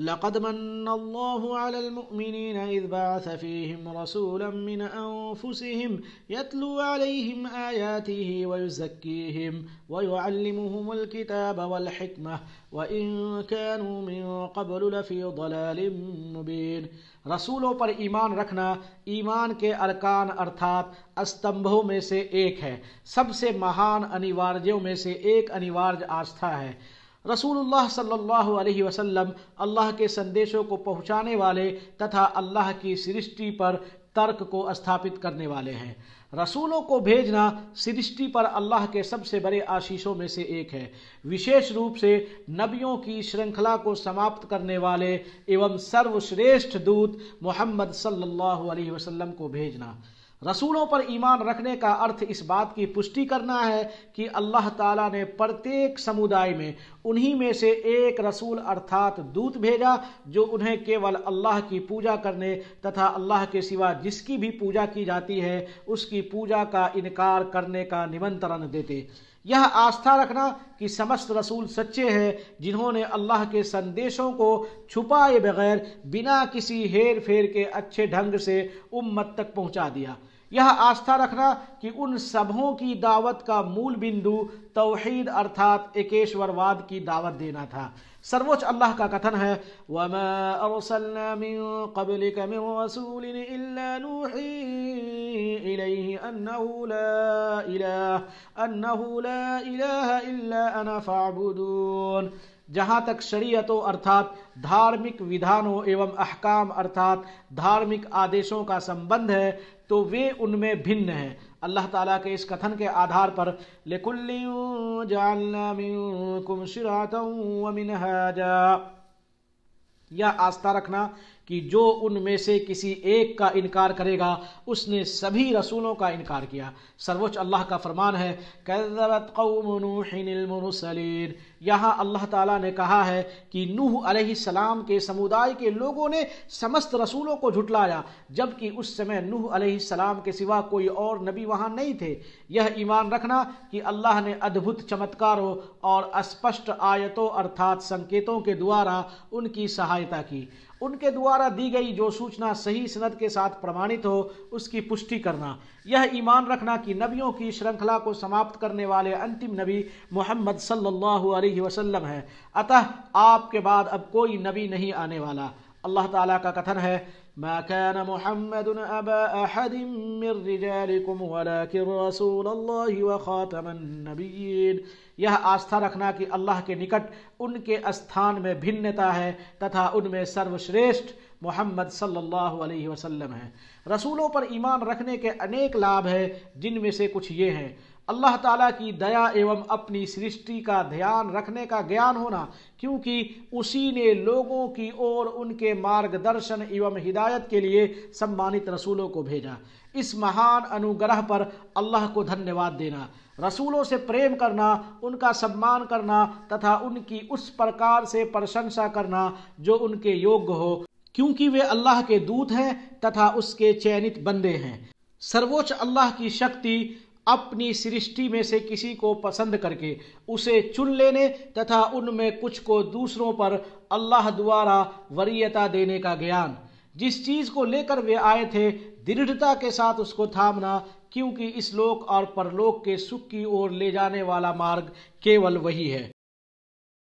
لقد من الله على المؤمنين إذ بعث فيهم رسولا من أنفسهم يتلو عليهم آياته ويزكيهم ويعلمهم الكتاب والحكمة وإن كانوا من قبل لفي ضلال مبين. رسولوں پر ایمان رکھنا ایمان کے ارکان ارتھات استمبھوں میں سے ایک ہے۔ سب سے مہان انیواریوں میں سے ایک انیوارج آستھا ہے۔ رسول اللہ صلی اللہ علیہ وسلم اللہ کے سندیشوں کو پہنچانے والے تتھا اللہ کی سرشٹی پر ترک کو استھاپت کرنے والے ہیں رسولوں کو بھیجنا سرشٹی پر اللہ کے سب سے بڑے آشیشوں میں سے ایک ہے وشیش روپ سے نبیوں کی شرنکھلا کو سماپت کرنے والے ایوم سرو شریشٹھ دوت محمد صلی اللہ علیہ وسلم کو بھیجنا رسولوں پر ایمان رکھنے کا ارتھ اس بات کی پشٹی کرنا ہے کہ اللہ تعالیٰ نے پرتیک سمودائے میں انہی میں سے ایک رسول ارتھات دوت بھیجا جو انہیں کیول اللہ کی پوجا کرنے تتھا اللہ کے سوا جس کی بھی پوجا کی جاتی ہے، اس کی پوجا کا انکار کرنے کا نمنترن دیتے۔ یہ آستھا رکھنا کہ سمست رسول سچے ہیں جنہوں نے اللہ کے سندیشوں کو چھپائے بغیر بنا کسی ہیر پھیر کے اچھے ڈھنگ سے امت تک پہنچا دیا۔ یہ آستھا رکھنا کہ ان سبھوں کی دعوت کا مول بندو توحید ارتھات ایکیشور واد کی دعوت دینا تھا سروچ اللہ کا کتھن ہے جہاں تک شریعتوں و دھارمک ودھانوں ایوم احکام ارتھات دھارمک آدیشوں کا سمبند ہے، تو وہ ان میں بھن ہیں۔ اللہ تعالیٰ کے اس کتھن کے آدھار پر لیکن جَعَلْنَا مِنْكُمْ وَمِنْهَاجًا یا آستہ رکھنا کہ جو ان میں سے کسی ایک کا انکار کرے گا، اس نے سبھی رسولوں کا انکار کیا۔ سروچ اللہ کا فرمان ہے، کذبت قوم نوح المرسلین یہاں اللہ تعالیٰ نے کہا ہے کہ نوح علیہ السلام کے سمودائے کے لوگوں نے سمست رسولوں کو جھٹلایا، جبکہ اس سمے نوح علیہ السلام کے سوا کوئی اور نبی وہاں نہیں تھے۔ یہ ایمان رکھنا کہ اللہ نے ادبھت چمتکاروں اور اسپشٹ آیتوں، ارتھات سنکیتوں کے دوارا ان کی سہایتا کی۔ ان کے دوارا دی گئی جو سوچنا صحیح سند کے ساتھ پرمانت ہو، اس کی پشٹی کرنا۔ یہ ایمان رکھنا کہ نبیوں کی شرنکھلا کو سماپت کرنے والے انتم نبی محمد صلی اللہ علیہ وسلم ہے اتہ، آپ کے بعد اب کوئی نبی نہیں آنے والا۔ اللہ تعالیٰ کا کتھن ہے ما كان محمد أبا أحد من رجالكم، ولكن رسول الله وخاتم النبيين. یہ آستھا رکھنا کہ اللہ کے نکٹ ان کے استھان میں بھنتا ہے، تتھا ان میں سروشریشٹھ محمد صلی اللہ علیہ وسلم ہے۔ رسولوں پر ایمان رکھنے کے انیک لابھ ہے، جن میں سے کچھ یہ ہیں۔ اللہ تعالیٰ کی دیا ایوم اپنی سرشٹی کا دھیان رکھنے کا گیان ہونا، کیونکہ اسی نے لوگوں کی اور ان کے مارگ درشن ایوم ہدایت ہدایت کے لیے سمانت رسولوں کو بھیجا۔ اس مہان انوگرہ پر اللہ کو دھنیہ واد دینا، رسولوں سے پریم کرنا، ان کا سمان کرنا تتھا ان کی اس پرکار سے پرشنسا کرنا جو ان کے یوگ ہو۔ کیونکہ وہ اللہ کے دودھ ہیں تتھا اس کے چینت بندے ہیں۔ سروچ اللہ کی شکتی اپنی سرشٹی میں سے کسی کو پسند کر کے، اسے چن لینے تتھا ان میں کچھ کو دوسروں پر اللہ دوارا وریتا دینے کا گیان۔ جس چیز کو لے کر وہ آئے تھے دردھتا کے ساتھ اس کو تھامنا، کیونکہ اس لوک اور پرلوک کے سکھ کی اور لے جانے والا مارگ کیول وہی ہے۔